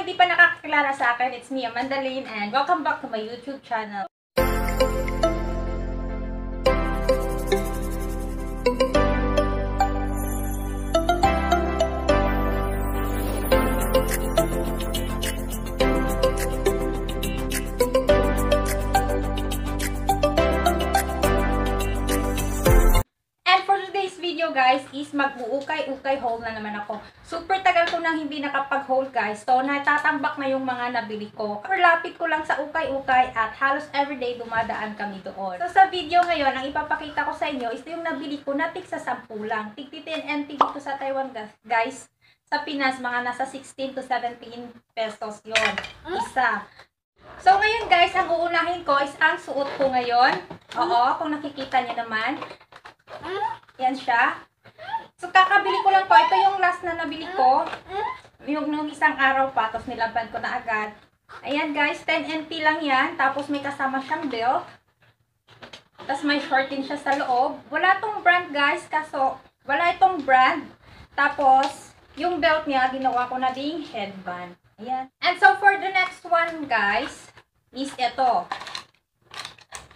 hindi pa nakakakilala sa akin, it's me, Amanda Lane, and welcome back to my YouTube channel. Video guys is mag-uukay-ukay haul na naman ako. Super tagal ko nang hindi nakapag-haul guys. So natatambak na yung mga nabili ko. Lapit ko lang sa ukay-ukay at halos everyday dumadaan kami doon. So sa video ngayon, ang ipapakita ko sa inyo is yung nabili ko na tig sa 10 lang. Tig 10 NT dito sa Taiwan guys. Sa Pinas, mga nasa 16 to 17 pesos yon Isa. So ngayon guys, ang uunahin ko is ang suot ko ngayon. Oo, kung nakikita niyo naman. Yan siya. So, kakabili ko lang po. Ito yung last na nabili ko. Yung nung isang araw pa. Tapos nilaban ko na agad. Ayan guys, 10 NT lang yan. Tapos may kasama siyang belt. Tapos may short din siya sa loob. Wala tong brand guys. Kaso, wala itong brand. Tapos, yung belt niya, ginawa ko na ding headband. Ayan. And so, for the next one guys, is ito.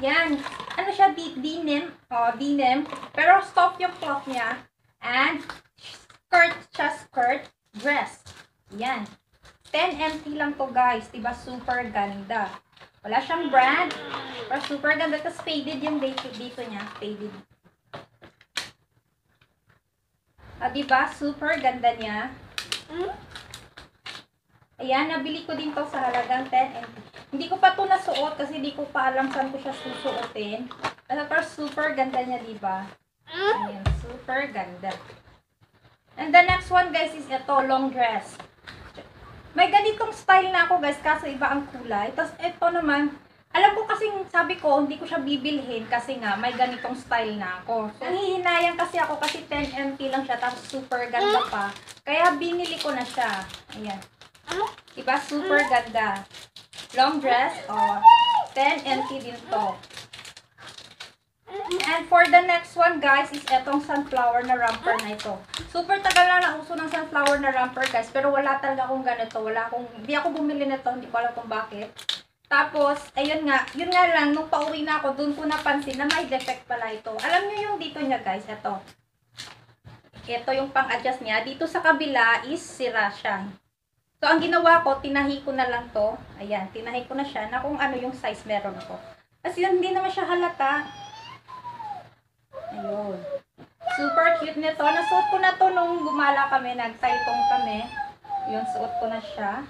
Yan. Ano siya? Denim. Oh, denim. Pero soft yung cloth niya. And skirt siya, skirt. Dress. Yan. 10 MT lang to guys. Diba? Super ganda. Wala siyang brand. Pero super ganda. Tapos faded yung dito, dito niya. Faded. Ah, diba? Super ganda niya. Ayan, nabili ko din to sa halagang 10 MT. Hindi ko pa to nasuot kasi hindi ko pa alam saan ko siya susuotin. Pero super ganda niya, di ba? Ayan, super ganda. And the next one, guys, is ito, long dress. May ganitong style na ako, guys, kaso iba ang kulay. Tapos ito naman, alam ko kasi sabi ko, hindi ko siya bibilhin kasi nga may ganitong style na ako. So, hihinayang kasi ako kasi 10 MT lang siya, tapos super ganda pa. Kaya binili ko na siya. Ayan. Diba? Super ganda long dress o 10 NT din to. And for the next one guys is etong sunflower na romper na ito. Super tagal na nauso ng sunflower na romper guys pero wala talaga akong ganito. Wala akong, hindi ako bumili nito, hindi ko alam kung bakit. Tapos, ayun nga, yun nga lang, nung pauwi na ako, dun ko napansin na may defect pala ito. Alam nyo yung dito niya guys, ito. Ito yung pang-adjust niya. Dito sa kabila is sira siya. So, ang ginawa ko, tinahi ko na lang to. Ayan, tinahi ko na siya na kung ano yung size meron ko. Kasi hindi naman siya halata. Ayun. Super cute nito. Nasuot ko na to nung gumala kami, nagsaitong kami. Yun, suot ko na siya.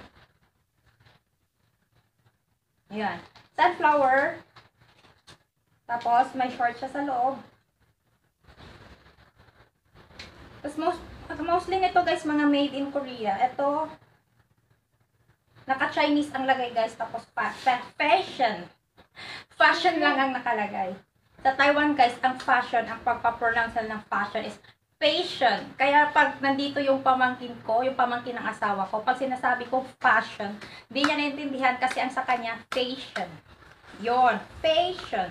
Ayan. Sunflower. Tapos, may short siya sa loob. Tapos, most, mostly nito guys, mga made in Korea. Ito, Naka-Chinese ang lagay guys, tapos pa, fa fashion. Fashion lang ang nakalagay. Sa Taiwan guys, ang fashion, ang pagpa-pronounce ng fashion is fashion. Kaya pag nandito yung pamangkin ko, yung pamangkin ng asawa ko, pag sinasabi ko fashion, hindi niya naintindihan kasi ang sa kanya, fashion. Yon, fashion.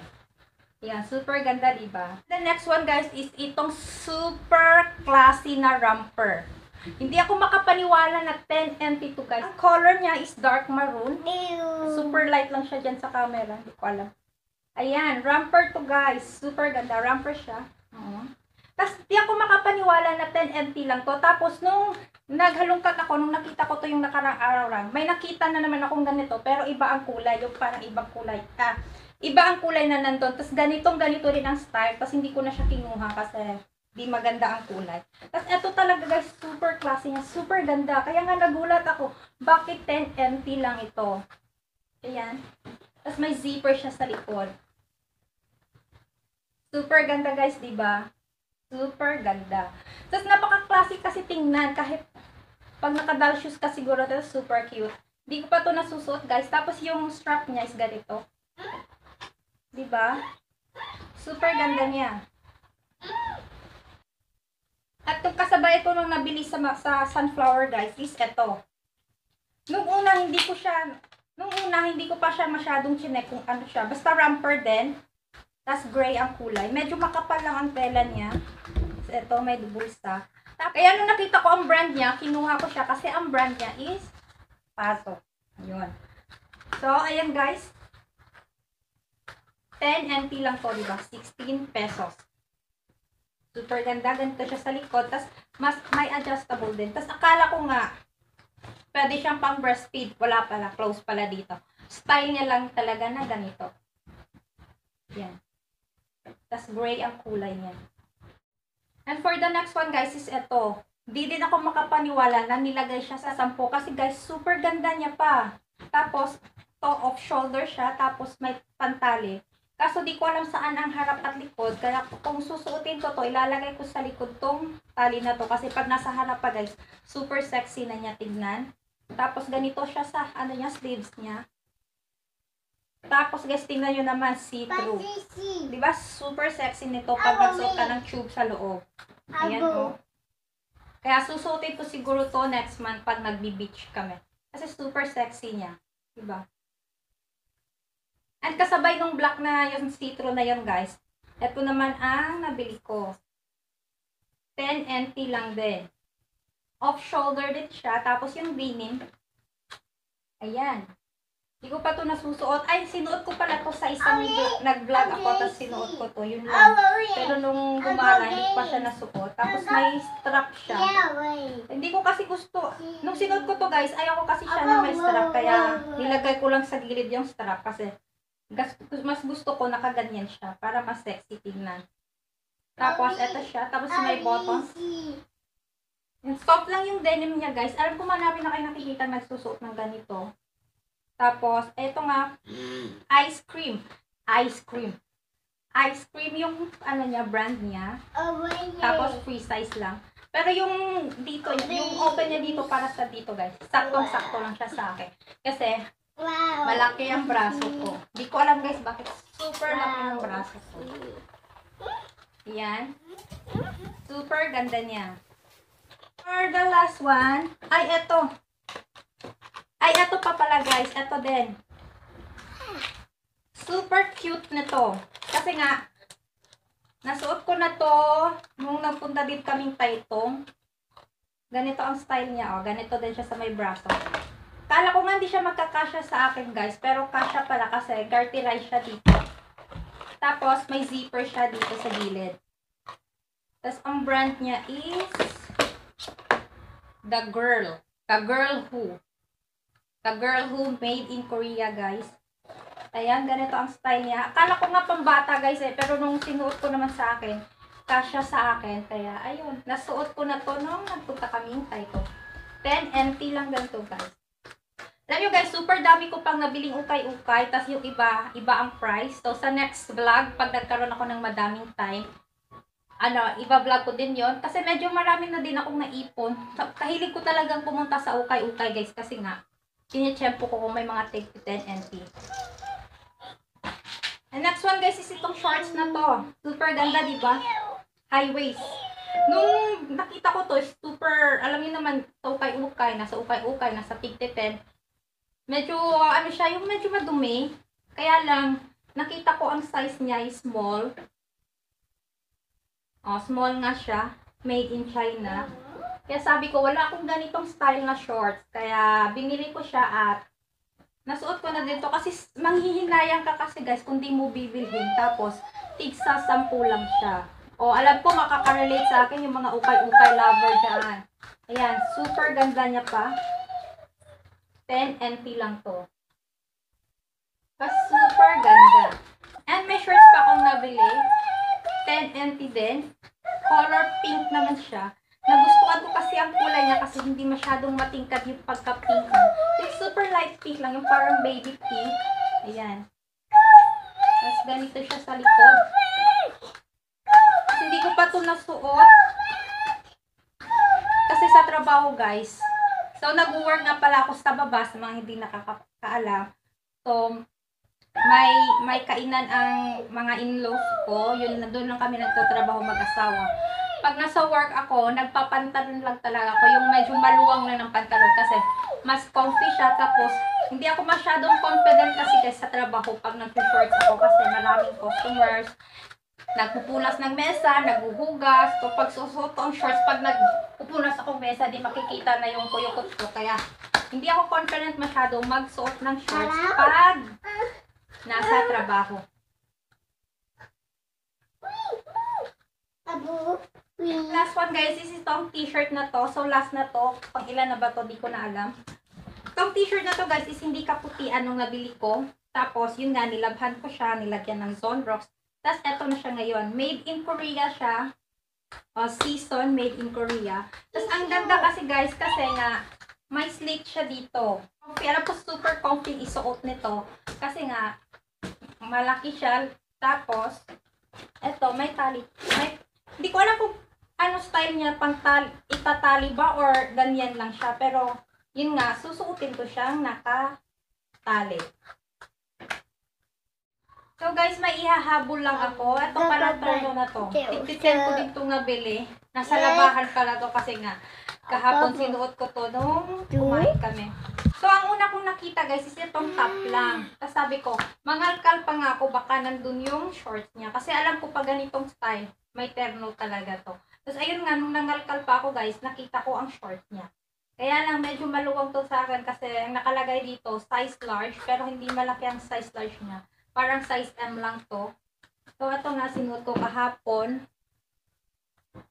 Yan, super ganda, diba? The next one guys is itong super classy na romper. Hindi ako makapaniwala na 10 NT to guys. Ang color niya is dark maroon. Super light lang siya dyan sa camera. Hindi ko alam. Ayan, romper to guys. Super ganda. Romper siya. -huh. Tapos, di ako makapaniwala na 10 NT lang to. Tapos, nung naghalungkat ako, nung nakita ko to yung nakarang araw lang, may nakita na naman akong ganito, pero iba ang kulay. Yung parang ibang kulay. Ah, iba ang kulay na nandun. Tapos, ganitong ganito rin ang style. Tapos, hindi ko na siya kinuha kasi di maganda ang kulay. Tapos ito talaga guys, super classy niya, super ganda. Kaya nga nagulat ako, bakit 10 NT lang ito? Ayan. Tapos may zipper siya sa likod. Super ganda guys, di ba? Super ganda. Tapos napaka-classic kasi tingnan kahit pag nakadal shoes ka siguro, ito super cute. Di ko pa to nasusuot guys. Tapos yung strap niya is ganito. Di ba? Super ganda niya. At yung kasabay ko nung nabili sa, sa sunflower guys is ito. Nung una hindi ko siya, nung una hindi ko pa siya masyadong chinek kung ano siya. Basta romper din. Tapos gray ang kulay. Medyo makapal lang ang tela niya. Ito may bulsa. Kaya nung nakita ko ang brand niya, kinuha ko siya kasi ang brand niya is pasok. Ayun. So, ayan guys. 10 NT lang to, di ba? 16 pesos. Super ganda. Ganito siya sa likod. Tapos, mas may adjustable din. Tapos, akala ko nga, pwede siyang pang breastfeed. Wala pala. Close pala dito. Style niya lang talaga na ganito. Yan. Tapos, gray ang kulay niya. And for the next one, guys, is ito. Di din ako makapaniwala na nilagay siya sa sampo. Kasi, guys, super ganda niya pa. Tapos, to off shoulder siya. Tapos, may pantali. Kaso di ko alam saan ang harap at likod. Kaya kung susuotin ko to, ilalagay ko sa likod tong tali na to. Kasi pag nasa harap pa guys, super sexy na niya tignan. Tapos ganito siya sa ano niya, sleeves niya. Tapos guys, tingnan nyo naman see-through. Di ba Super sexy nito pag nagsuot ka ng tube sa loob. Ayan oh. Kaya susuotin ko siguro to next month pag nagbi-beach kami. Kasi super sexy niya. Diba? And kasabay nung black na yung see-through na yun, guys. Ito naman ang nabili ko. 10 NT lang din. Off-shoulder din siya. Tapos yung denim. Ayan. Hindi ko pa to nasusuot. Ay, sinuot ko pala to sa isang. Nag-vlog ako, tapos sinuot ko to. Yun lang. Pero nung gumala, hindi pa siya nasuot. Tapos may strap siya. Hindi ko kasi gusto. Nung sinuot ko to guys, ayaw ko kasi siya na may strap. Kaya nilagay ko lang sa gilid yung strap. Kasi mas gusto ko nakaganyan siya. Para mas sexy tingnan. Tapos, eto siya. Tapos may buttons. Yung soft lang yung denim niya guys. Alam ko marami na kayo nakikita nagsusuot ng ganito. Tapos, eto nga, ice cream. Ice cream. Ice cream yung ano niya, brand niya. Tapos free size lang. Pero yung dito, yung open niya dito para sa dito guys. Saktong-sakto lang siya sa akin. Kasi malaki ang braso ko. Di ko alam guys bakit super laki ang braso ko. Yan. Super ganda niya. For the last one, ay eto. Ay eto pa pala guys, eto din. Super cute nito. Kasi nga, nasuot ko na to nung nagpunta din kaming Taytong. Ganito ang style niya, oh. Ganito din siya sa may braso. Kala ko nga hindi siya magkakasya sa akin, guys. Pero kasya pala kasi garterize siya dito. Tapos, may zipper siya dito sa gilid. Tapos, ang brand niya is The Girl. The Girl Who. The Girl Who made in Korea, guys. Ayan, ganito ang style niya. Akala ko nga pambata, guys, eh. Pero nung sinuot ko naman sa akin, kasya sa akin. Kaya, ayun. Nasuot ko na to nung nagpunta kaming Taiko. 10 empty lang ganito, guys. Alam nyo guys, super dami ko pang nabiling ukay-ukay. Tapos yung iba, iba ang price. So, sa next vlog, pag nagkaroon ako ng madaming time, ano, iba-vlog ko din yon Kasi medyo marami na din akong naipon. Kahilig ko talagang pumunta sa ukay-ukay guys. Kasi nga, kinitsyempo ko kung may mga take to 10 NT. And next one guys is itong shorts na to. Super ganda, di ba? High waist. Nung nakita ko to, super, alam niyo naman, sa ukay-ukay, nasa ukay-ukay, nasa tig 10. Medyo, ano siya, yung medyo madumi. Kaya lang, nakita ko ang size niya is small. Oh, small nga siya. Made in China. Kaya sabi ko, wala akong ganitong style na shorts. Kaya binili ko siya at nasuot ko na dito kasi manghihinayang ka kasi guys kung mo bibilhin. Tapos, tigsa sampu lang siya. O, alam ko makaka-relate sa akin yung mga ukay-ukay lover dyan. Ayan, super ganda niya pa. 10 NT lang to. Mas super ganda. And may shorts pa akong nabili. 10 NT din. Color pink naman siya. Nagustuhan ko kasi ang kulay niya kasi hindi masyadong matingkad yung pagka-pink. Yung super light pink lang, yung parang baby pink. Ayan. Tapos ganito siya sa likod. Kasi hindi ko pa ito nasuot. Kasi sa trabaho guys, So, nag-work nga pala ako sa baba sa mga hindi nakakaalam. So, may may kainan ang mga in-laws ko. Yun, doon lang kami nagtatrabaho mag-asawa. Pag nasa work ako, nagpapantalon lang talaga ako. Yung medyo maluwang lang ng pantalon kasi mas comfy siya. Tapos, hindi ako masyadong confident kasi sa trabaho pag nag-shorts ako kasi maraming customers nagpupunas ng mesa, naghuhugas. So, pag susuot ang shorts, pag nagpupunas akong mesa, di makikita na yung kuyukot ko. Kaya, hindi ako confident masyado magsuot ng shorts pag nasa trabaho. Last one guys, is itong t-shirt na to. So last na to, pang ilan na ba to, di ko na alam. Itong t-shirt na to guys is hindi kaputian nung nabili ko. Tapos yun nga, nilabhan ko siya, nilagyan ng Zonrox. Tapos eto na siya ngayon. Made in Korea siya. Uh, season made in Korea. Tapos ang ganda kasi guys, kasi nga, may slit siya dito. Alam ko super comfy isuot nito. Kasi nga, malaki siya. Tapos, eto, may tali. May, hindi ko alam kung ano style niya, pang tali, itatali ba or ganyan lang siya. Pero, yun nga, susuotin ko siyang nakatali. So guys, may ihahabol lang ako. Ito pala tono na to. Tigtitin ko din itong nabili. Nasa labahan pala to kasi nga kahapon sinuot ko to nung kumain kami. So ang una kong nakita guys is itong top lang. Tapos sabi ko, mangalkal pa nga ako baka nandun yung shorts niya. Kasi alam ko pa ganitong style, may terno talaga to. Tapos ayun nga, nung nangalkal pa ako guys, nakita ko ang shorts niya. Kaya lang medyo maluwang to sa akin kasi ang nakalagay dito, size large, pero hindi malaki ang size large niya. Parang size M lang to. So, ito nga, sinuot ko kahapon.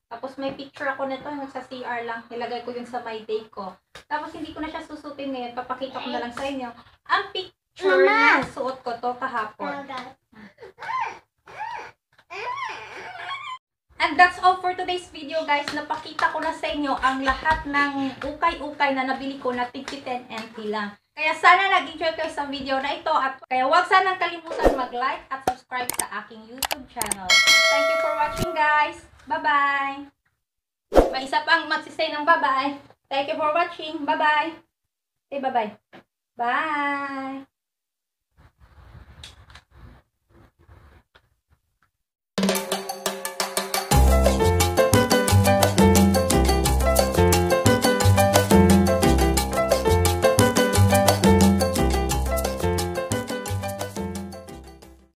Tapos, may picture ako nito, yung sa CR lang. Nilagay ko yun sa my day ko. Tapos, hindi ko na siya susutin ngayon. Papakita ko na lang sa inyo. Ang picture Mama! na suot ko to kahapon. And that's all for today's video, guys. Napakita ko na sa inyo ang lahat ng ukay-ukay na nabili ko na tig 10 NT lang. Kaya sana nag-enjoy kayo sa video na ito at kaya huwag sanang kalimutan mag-like at subscribe sa aking YouTube channel. Thank you for watching, guys. Bye-bye! May isa pang magsisay ng bye-bye. Thank you for watching. Bye-bye. Say bye-bye. Bye!